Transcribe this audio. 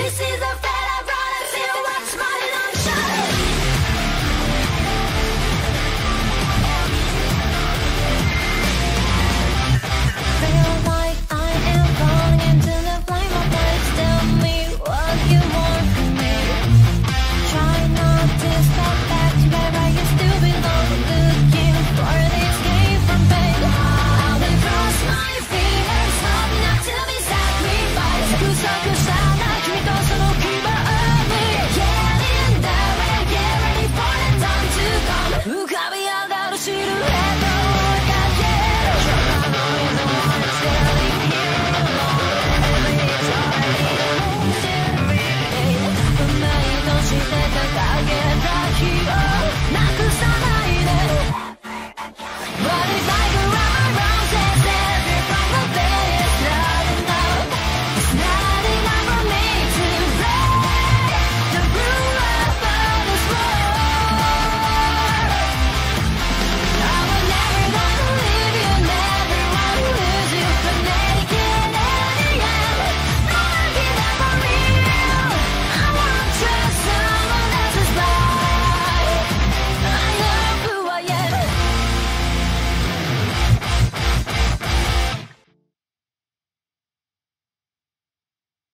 This is now